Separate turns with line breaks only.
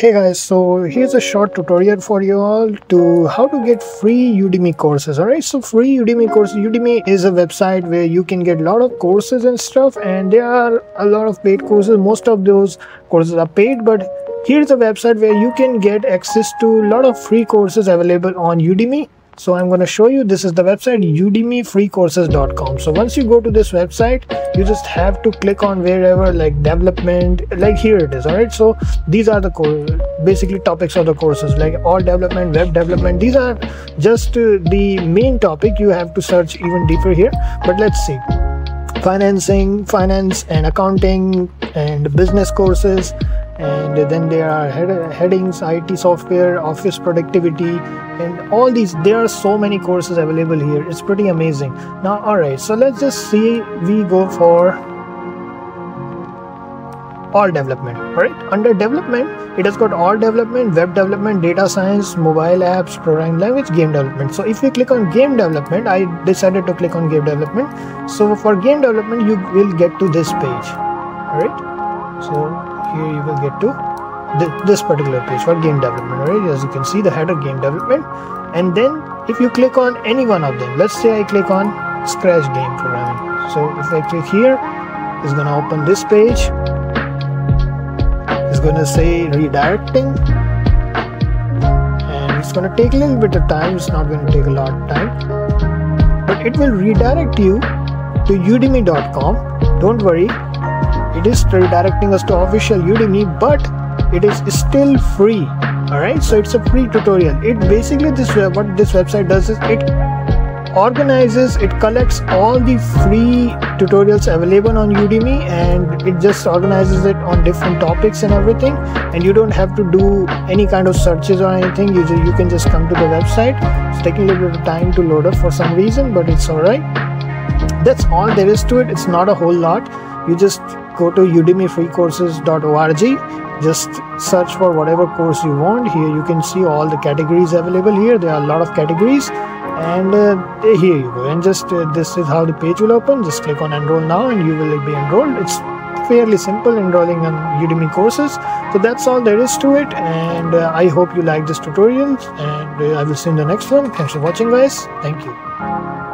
Hey guys, so here's a short tutorial for you all to how to get free Udemy courses. Alright, so free Udemy courses. Udemy is a website where you can get a lot of courses and stuff, and there are a lot of paid courses. Most of those courses are paid, but here's a website where you can get access to a lot of free courses available on Udemy so i'm going to show you this is the website udemyfreecourses.com so once you go to this website you just have to click on wherever like development like here it is all right so these are the basically topics of the courses like all development web development these are just uh, the main topic. You have to search even deeper here but let's see financing finance and accounting and business courses. And then there are head headings IT software office productivity and all these there are so many courses available here. It's pretty amazing. Now all right so let's just see we go for all development right? Under development it has got all development web development data science mobile apps programming language game development. So if you click on game development i decided to click on game development. So for game development you will get to this page right? So here you will get to this particular page for game development right? As you can see the header game development. And then if you click on any one of them let's say i click on scratch game programming. So if i click here it's to open this page it's to say redirecting. And it's to take a little bit of time. It's not to take a lot of time. But it will redirect you to udemy.com don't worry. It is redirecting us to official udemy but it is still free. All right so it's a free tutorial. It basically this what this website does is it organizes it collects all the free tutorials available on udemy and it just organizes it on different topics and everything. And you don't have to do any kind of searches or anything. You, you can just come to the website. It's taking a little bit of time to load up for some reason but it's all right that's all there is to it. It's not a whole lot. You just go to udemyfreecourses.org just search for whatever course you want. Here you can see all the categories available. Here there are a lot of categories. And uh, here you go. And just uh, this is how the page will open. Just click on enroll now and you will be enrolled. It's fairly simple enrolling on udemy courses. So that's all there is to it. And uh, i hope you like this tutorial. And uh, i will see you in the next one. Thanks for watching guys. Thank you